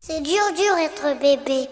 C'est dur, dur être bébé.